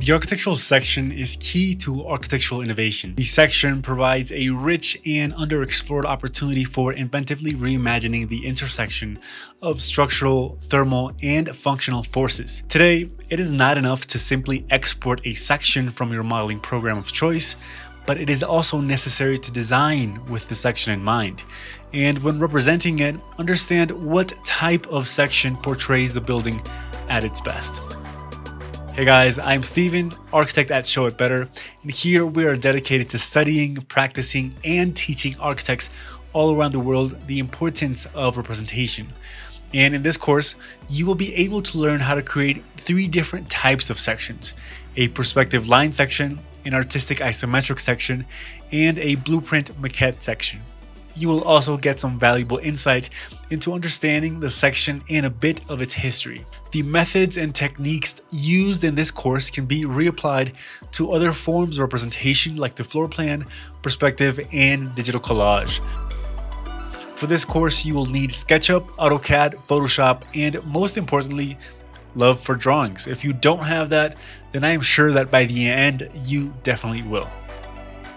The architectural section is key to architectural innovation. The section provides a rich and underexplored opportunity for inventively reimagining the intersection of structural, thermal, and functional forces. Today, it is not enough to simply export a section from your modeling program of choice, but it is also necessary to design with the section in mind. And when representing it, understand what type of section portrays the building at its best. Hey guys, I'm Steven, architect at Show It Better, and here we are dedicated to studying, practicing, and teaching architects all around the world the importance of representation. And in this course, you will be able to learn how to create three different types of sections a perspective line section, an artistic isometric section, and a blueprint maquette section you will also get some valuable insight into understanding the section and a bit of its history. The methods and techniques used in this course can be reapplied to other forms of representation like the floor plan, perspective, and digital collage. For this course, you will need SketchUp, AutoCAD, Photoshop, and most importantly, love for drawings. If you don't have that, then I am sure that by the end, you definitely will.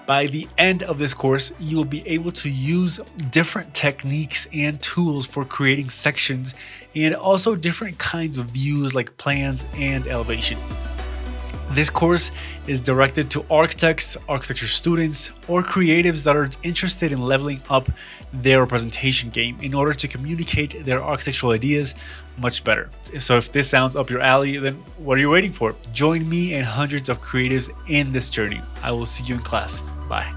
By the end of this course, you will be able to use different techniques and tools for creating sections and also different kinds of views like plans and elevation. This course is directed to architects, architecture students, or creatives that are interested in leveling up their presentation game in order to communicate their architectural ideas much better. So if this sounds up your alley, then what are you waiting for? Join me and hundreds of creatives in this journey. I will see you in class. Bye.